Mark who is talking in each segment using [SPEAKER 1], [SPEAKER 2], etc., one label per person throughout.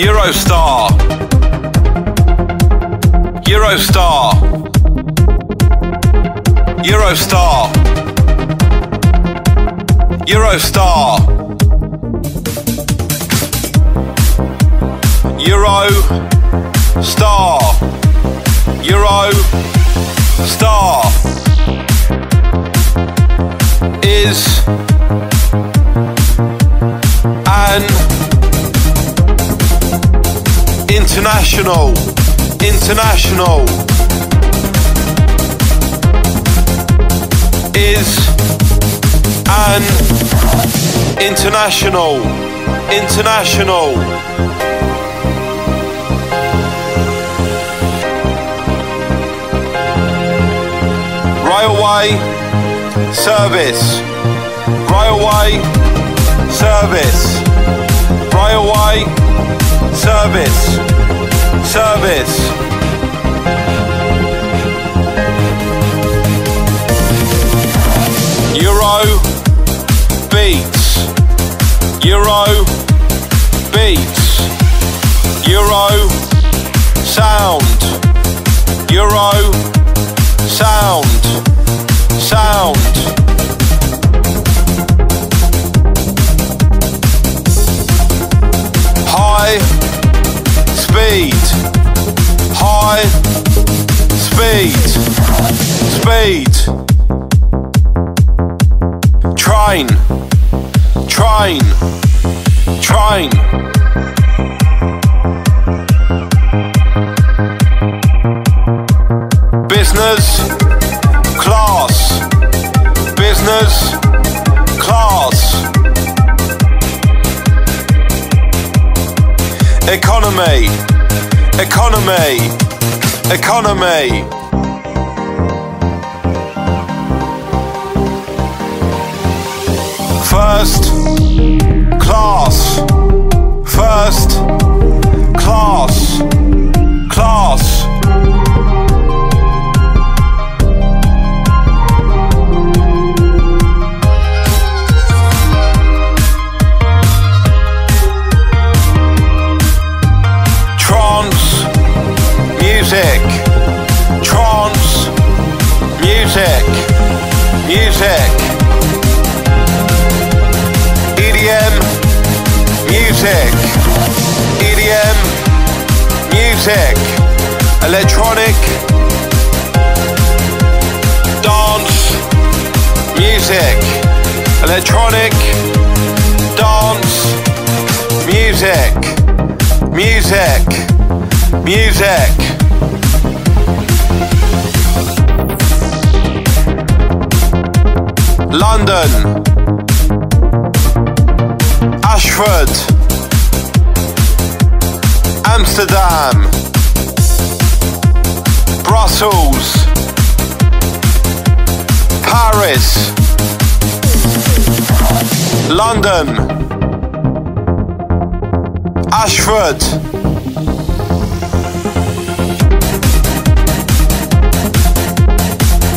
[SPEAKER 1] Eurostar. Eurostar. Eurostar. Eurostar. Euro Star. Euro Star is an international. International. Is an international. International. Railway service. Railway service. Railway service service Euro beats. Euro beats. Euro sound. Euro sound. Sound high speed speed. Train train train. Business class business class. Economy economy. Economy music. EDM music. Electronic. Dance. Music. Electronic. Dance. Music. Music. Music. London. Ashford Amsterdam. Brussels. Paris. London. Ashford.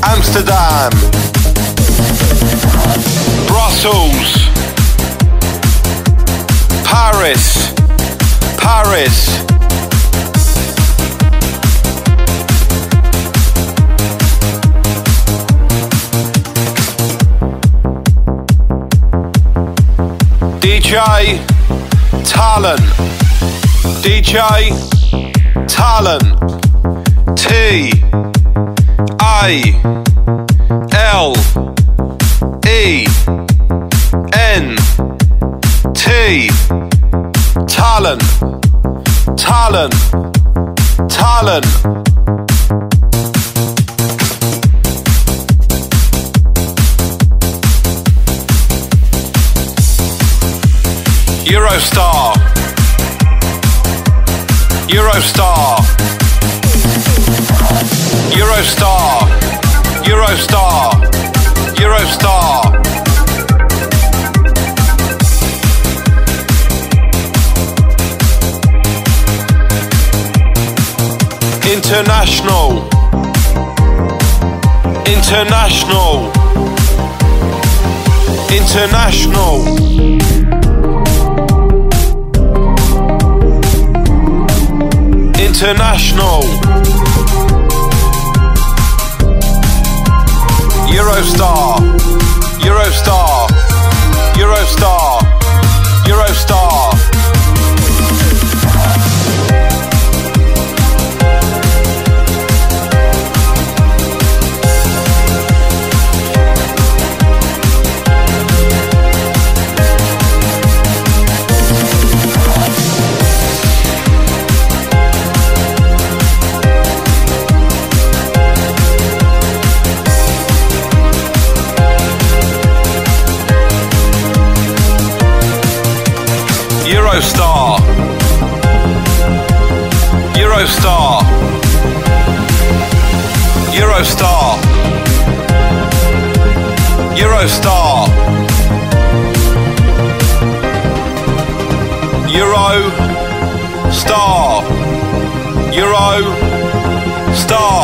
[SPEAKER 1] Amsterdam. Brussels. Paris. Paris DJ Talent. DJ Talent. T I L E N T. Talent. Talent. Talent Eurostar. Eurostar. Eurostar. Eurostar. Eurostar. International. International. International International. Eurostar. Eurostar. Eurostar. Eurostar. Eurostar. Eurostar. Eurostar. Eurostar. Euro Star. Euro Star.